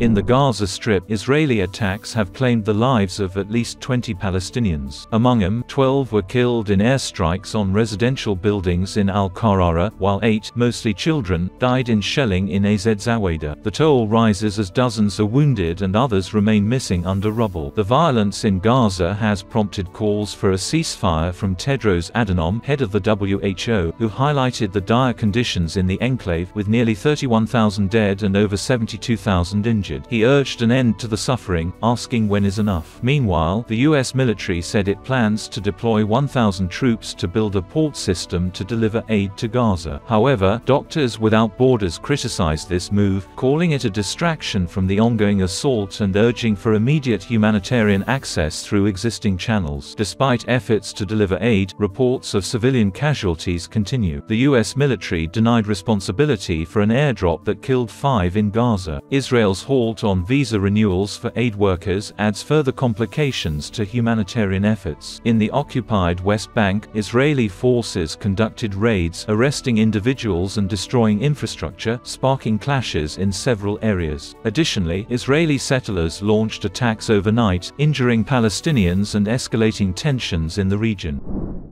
In the Gaza Strip, Israeli attacks have claimed the lives of at least 20 Palestinians. Among them, 12 were killed in airstrikes on residential buildings in Al-Qarara, while eight, mostly children, died in shelling in Az Zawayda. The toll rises as dozens are wounded and others remain missing under rubble. The violence in Gaza has prompted calls for a ceasefire from Tedros Adhanom, head of the WHO, who highlighted the dire conditions in the enclave with nearly 31,000 dead and over 72,000 injured. He urged an end to the suffering, asking when is enough. Meanwhile, the US military said it plans to deploy 1,000 troops to build a port system to deliver aid to Gaza. However, Doctors Without Borders criticized this move, calling it a distraction from the ongoing assault and urging for immediate humanitarian access through existing channels. Despite efforts to deliver aid, reports of civilian casualties continue. The US military denied responsibility for an airdrop that killed five in Gaza. Israel's halt on visa renewals for aid workers adds further complications to humanitarian efforts. In the occupied West Bank, Israeli forces conducted raids, arresting individuals and destroying infrastructure, sparking clashes in several areas. Additionally, Israeli settlers launched attacks overnight, injuring Palestinians and escalating tensions in the region.